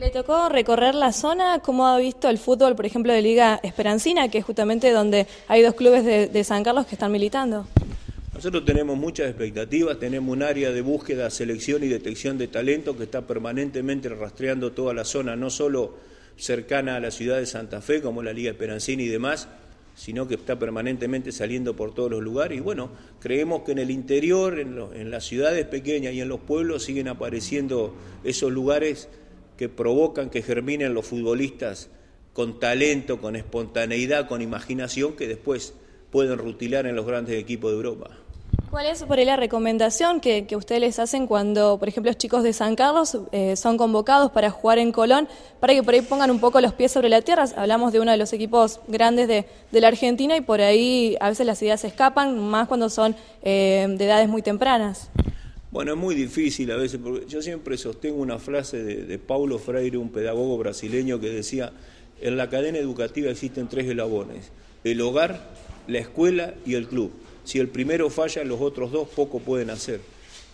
Le tocó recorrer la zona, ¿cómo ha visto el fútbol, por ejemplo, de Liga Esperancina, que es justamente donde hay dos clubes de, San Carlos que están militando? Nosotros tenemos muchas expectativas, tenemos un área de búsqueda, selección y detección de talento que está permanentemente rastreando toda la zona, no solo cercana a la ciudad de Santa Fe, como la Liga Esperancina y demás, sino que está permanentemente saliendo por todos los lugares. Y bueno, creemos que en el interior, en, las ciudades pequeñas y en los pueblos siguen apareciendo esos lugares que provocan que germinen los futbolistas con talento, con espontaneidad, con imaginación, que después pueden rutilar en los grandes equipos de Europa. ¿Cuál es por ahí la recomendación que, ustedes les hacen cuando, por ejemplo, los chicos de San Carlos eh, son convocados para jugar en Colón, para que por ahí pongan un poco los pies sobre la tierra? Hablamos de uno de los equipos grandes de, la Argentina y por ahí a veces las ideas se escapan, más cuando son eh, de edades muy tempranas. Bueno, es muy difícil a veces, porque yo siempre sostengo una frase de, de Paulo Freire, un pedagogo brasileño, que decía, en la cadena educativa existen tres eslabones, el hogar, la escuela y el club. Si el primero falla, los otros dos poco pueden hacer.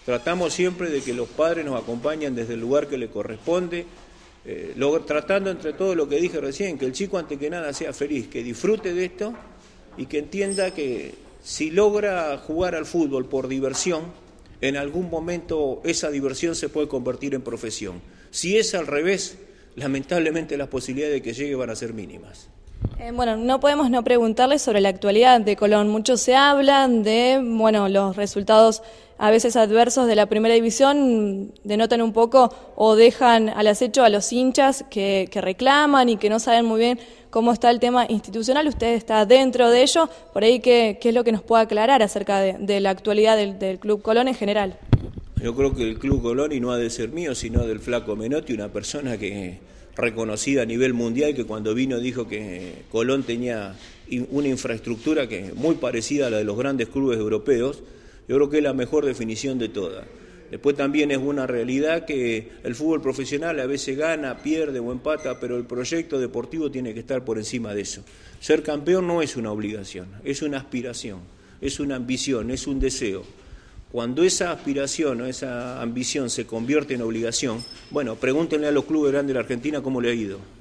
Tratamos siempre de que los padres nos acompañen desde el lugar que le corresponde, eh, tratando entre todo lo que dije recién, que el chico ante que nada sea feliz, que disfrute de esto y que entienda que si logra jugar al fútbol por diversión, en algún momento esa diversión se puede convertir en profesión. Si es al revés, lamentablemente las posibilidades de que llegue van a ser mínimas. Eh, bueno, no podemos no preguntarle sobre la actualidad de Colón. Muchos se hablan de, bueno, los resultados a veces adversos de la primera división denotan un poco o dejan al acecho a los hinchas que, reclaman y que no saben muy bien cómo está el tema institucional. Usted está dentro de ello, por ahí, ¿qué, es lo que nos puede aclarar acerca de, la actualidad del, Club Colón en general? Yo creo que el Club Colón, y no ha de ser mío, sino del Flaco Menotti, una persona que reconocida a nivel mundial, que cuando vino dijo que Colón tenía una infraestructura que muy parecida a la de los grandes clubes europeos, yo creo que es la mejor definición de todas. Después también es una realidad que el fútbol profesional a veces gana, pierde o empata, pero el proyecto deportivo tiene que estar por encima de eso. Ser campeón no es una obligación, es una aspiración, es una ambición, es un deseo. Cuando esa aspiración o esa ambición se convierte en obligación, bueno, pregúntenle a los clubes grandes de la Argentina cómo le ha ido.